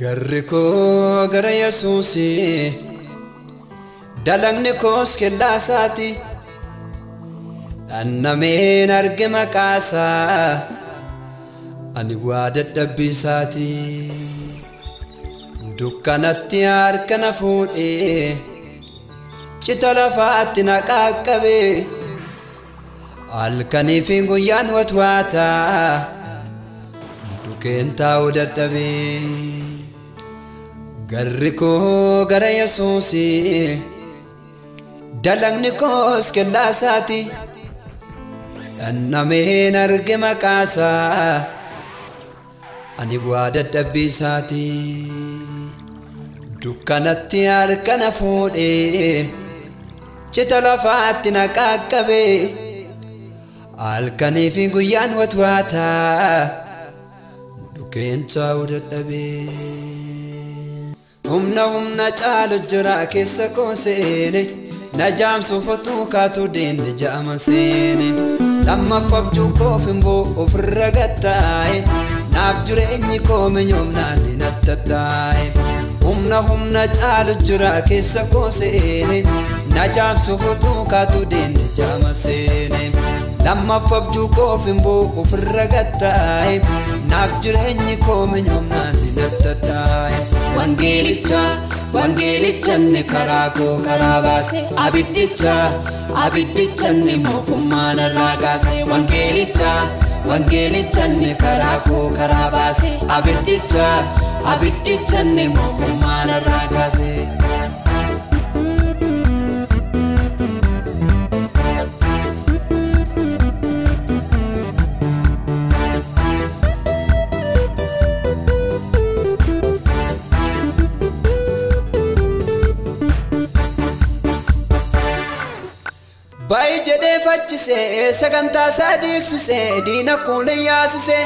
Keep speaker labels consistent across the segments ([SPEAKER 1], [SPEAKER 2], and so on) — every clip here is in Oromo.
[SPEAKER 1] Garri koo gara Yesuusii dalagni koos kellaasaati dhannameen arge maqaasaa. Ani waa dadhabbiisaati dukkanatti harka na fuudhee cita lafaatti na qaqqabe. Halkanii fi guyyaan watwaataa dhukeen taa'uu dadhabee. Dhannameen arge maqaasaa ani bu'aa dadhabbiisaati dukkanatti harka na fuudhee cita lafaatti na qaqqabe halkanii fi guyyaan watwaataa dhukeen taa'uu dadhabee. Humna humna caalu jira keessa koo seene na jaamsuuf otuu kaatu deenne ja'ama seene lamma qabduu koof immoo ofirra gattaaye naaf jireenyi koo minyoomnaan dinattadhaaye humna humna caalu jira keessa koo seene na jaamsuuf otuu kaatu deenne ja'ama seene lamma qabduu koof immoo ofirra gattaaye naaf jireenyi koo minyoomnaan dinattadhaaye.
[SPEAKER 2] Wangeelicha wangeelicha inni karaa koo karaa baase abiddicha abiddicha inni moofummaa narraa kaase wangeelicha wangeelicha inni karaa koo karaa baase abiddicha abiddicha inni moofummaa narraa kaase.
[SPEAKER 1] Baay'ee jedhee faccisee sagantaa isaa diigsisee diina kuulee yaasisee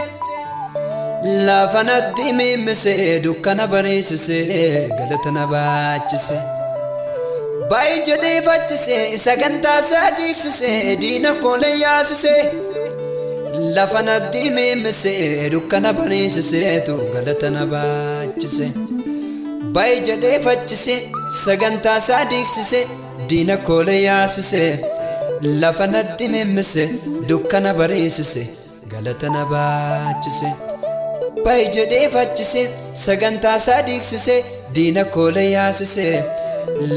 [SPEAKER 1] lafa natti mimmisee dukkana bareessisee galata na baachisee. Baay'ee jedhee faccisee sagantaa isaa diigsisee diina kuulee yaasisee lafa natti mimmisee dukkana bareessisee tu galata na baachisee. Baay'ee jedhee faccisee sagantaa isaa diigsisee diina kuulee yaasisee. Lafa natti mimmise dukkana bareessise galata na baachise baay'ee jedhee faccise sagantaa isaa diigsise diina koole yaasise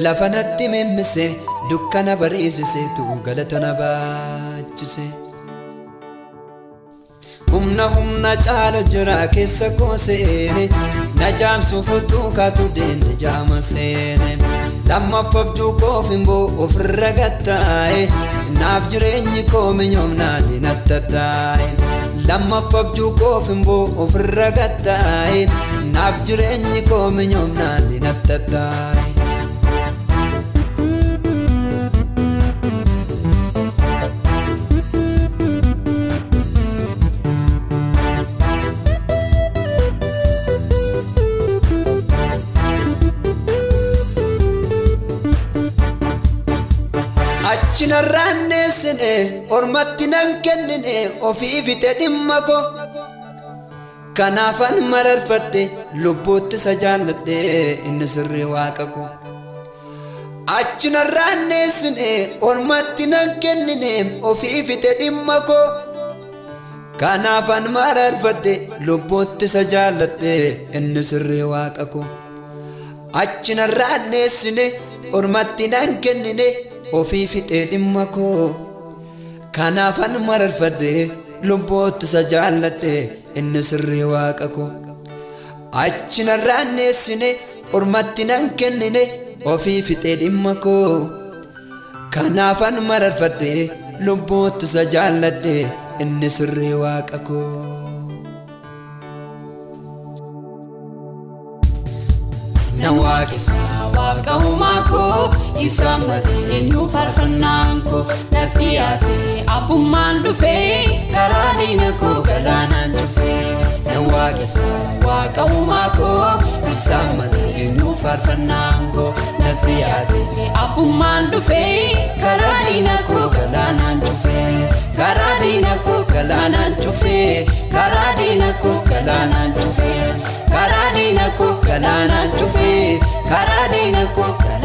[SPEAKER 1] lafa natti mimmise dukkana bareessise tu galata na baachise. Humna humna caala jira keessa koo seene na jaamsuuf utuu kaatu deenne jaama seene. lammaffabduu koof immoo ofirra gattaaye naaf jireenyi koo minyoomnaan dinattadhaaye lammaffabduu koof immoo ofirra gattaaye naaf jireenyi koo minyoomnaan dinattadhaaye. Achi narraanneessine ormatti nan kennine ofii fite dhimma ko. Kanaafan mararfadhe lubbuutti isa jaalladhe inni sirrii waaqa ko. Achi narraanneessine ormatti nan kennine ofii fite dhimma ko. Kanaafan mararfadhe lubbuutti isa jaalladhe inni sirrii waaqa ko. Achi narraanneessine ormatti nan kennine ofii fixee dhimma koo. Kanaafan mararfadhe lubbootti isa jaalladhe inni sirrii waaqa koo. Achi narraanneessine ormatti nan kennine ofii fixee dhimma koo. Kanaafan mararfadhe lubbootti isa jaalladhe inni sirrii waaqa koo.
[SPEAKER 2] na waaqessa waaqa uumaa ibsa malee eenyu faarfannaan koo lafti yaate abbummaan dhufee karaa diina koo galaanaan cufee nawwaa keessa waaqa uumaa koo ibsa malee eenyu faarfannaan koo lafti yaate abbummaan dhufee karaa diina koo galaanaan cufee karaa diina koo galaanaan cufee karaa diina koo galaanaan cufee karaa diina koo galaanaan cufee karaa diina koo galaanaan cufee.